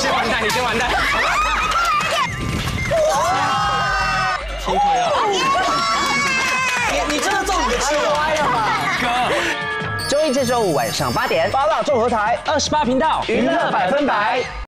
先完蛋，你先完蛋。劈腿啊！你你真的中你的气歪了吧？哥，周一至周五晚上八点，八大综合台二十八频道娱乐百分百。